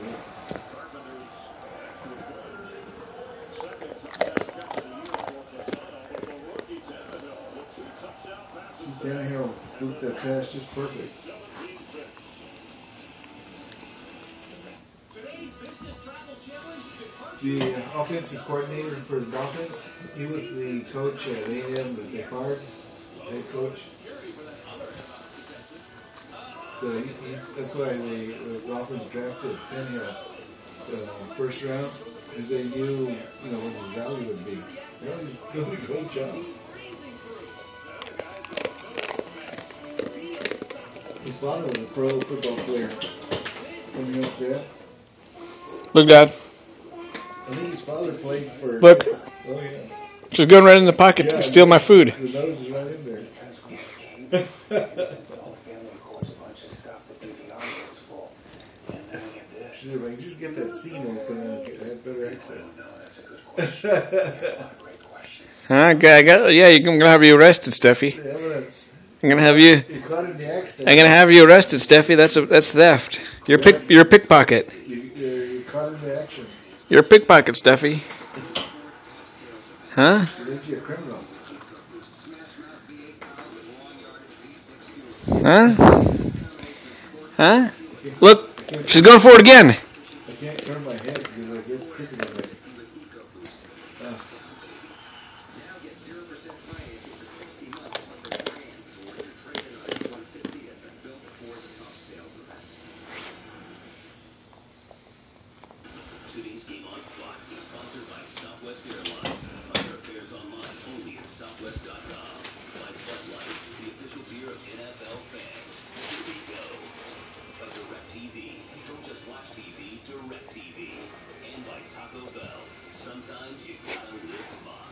See Tannehill looped that pass just perfect. The offensive coordinator for the Dolphins, he was the coach at A&M that they fired, head coach. So he, that's why they, the Dolphins drafted Tannehill uh, first round, because they knew, you know, what his value would be. Well, he's doing a great job. His father was a pro football player. He was there. Look, Dad. I think his father played for. Look. Texas. Oh yeah. She's going right in the pocket to steal my food. The nose is right in there. She said, "Like, just get that seam open and get, have better access." Okay, I got, yeah, I'm gonna have you arrested, Steffi. I'm gonna have you. You caught in the accident. I'm gonna have you arrested, Steffi. That's a, that's theft. You're a pick. You're a pickpocket. You, you're, you're caught in the action. You're a pickpocket, Steffi. Huh? You think you're a criminal. Huh? Huh? Look, she's going for it again. I can't turn my head because I get crooked in it. Today's game on Fox is sponsored by Southwest Airlines. sometimes you gotta live by.